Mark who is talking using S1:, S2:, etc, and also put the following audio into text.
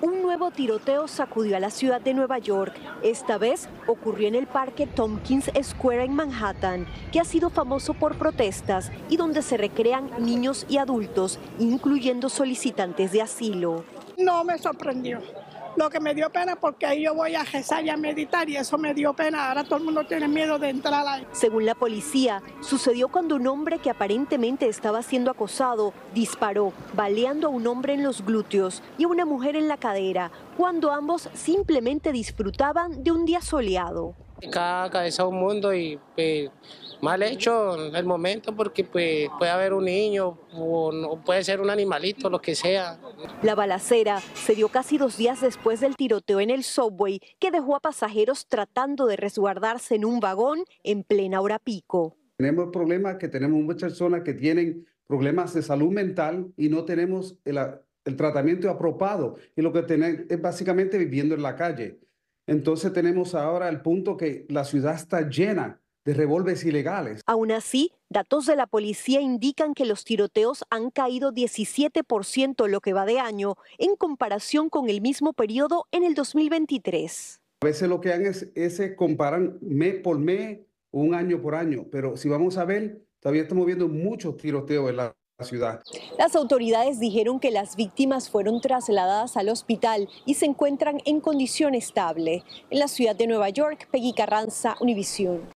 S1: Un nuevo tiroteo sacudió a la ciudad de Nueva York. Esta vez ocurrió en el parque Tompkins Square en Manhattan, que ha sido famoso por protestas y donde se recrean niños y adultos, incluyendo solicitantes de asilo.
S2: No me sorprendió. Lo que me dio pena porque ahí yo voy a rezar y a meditar y eso me dio pena. Ahora todo el mundo tiene miedo de entrar ahí.
S1: Según la policía, sucedió cuando un hombre que aparentemente estaba siendo acosado disparó, baleando a un hombre en los glúteos y a una mujer en la cadera, cuando ambos simplemente disfrutaban de un día soleado.
S3: Cada cabeza un mundo y pues, mal hecho el momento porque pues, puede haber un niño o, o puede ser un animalito, lo que sea.
S1: La balacera se dio casi dos días después del tiroteo en el subway que dejó a pasajeros tratando de resguardarse en un vagón en plena hora pico.
S4: Tenemos el problema que tenemos muchas personas que tienen problemas de salud mental y no tenemos el, el tratamiento apropiado y lo que tenemos es básicamente viviendo en la calle. Entonces tenemos ahora el punto que la ciudad está llena de revólveres ilegales.
S1: Aún así, datos de la policía indican que los tiroteos han caído 17% lo que va de año en comparación con el mismo periodo en el 2023.
S4: A veces lo que han es, es comparan mes por mes, un año por año, pero si vamos a ver, todavía estamos viendo muchos tiroteos en la
S1: Las autoridades dijeron que las víctimas fueron trasladadas al hospital y se encuentran en condición estable. En la ciudad de Nueva York, Peggy Carranza, Univisión.